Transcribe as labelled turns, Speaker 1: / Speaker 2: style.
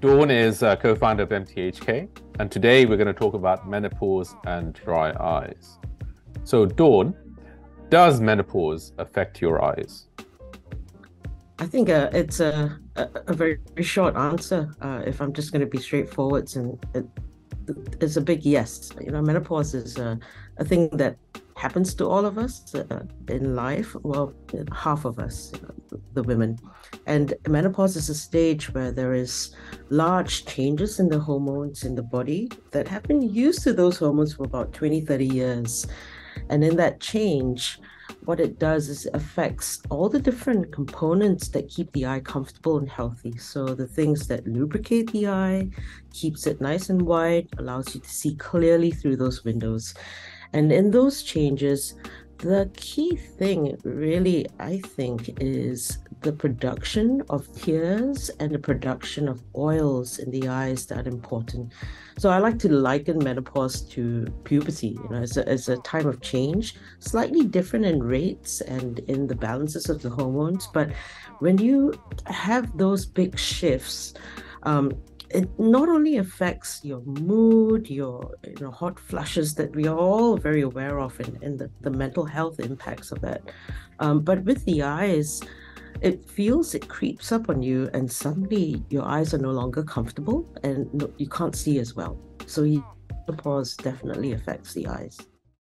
Speaker 1: Dawn is a co founder of MTHK, and today we're going to talk about menopause and dry eyes. So, Dawn, does menopause affect your eyes?
Speaker 2: I think uh, it's a, a, very short answer. Uh, if I'm just going to be straightforward, and it, it's a big yes. You know, menopause is a, a thing that happens to all of us uh, in life. Well, half of us, you know, the women, and menopause is a stage where there is large changes in the hormones in the body that have been used to those hormones for about 20, 30 years, and in that change what it does is it affects all the different components that keep the eye comfortable and healthy. So the things that lubricate the eye, keeps it nice and wide, allows you to see clearly through those windows. And in those changes, the key thing really, I think, is the production of tears and the production of oils in the eyes that are important. So I like to liken menopause to puberty, you know, as a, as a time of change, slightly different in rates and in the balances of the hormones. But when you have those big shifts, um, it not only affects your mood, your you know hot flushes that we are all very aware of, and, and the, the mental health impacts of that. Um, but with the eyes, it feels it creeps up on you, and suddenly your eyes are no longer comfortable, and no, you can't see as well. So you, the pause definitely affects the eyes.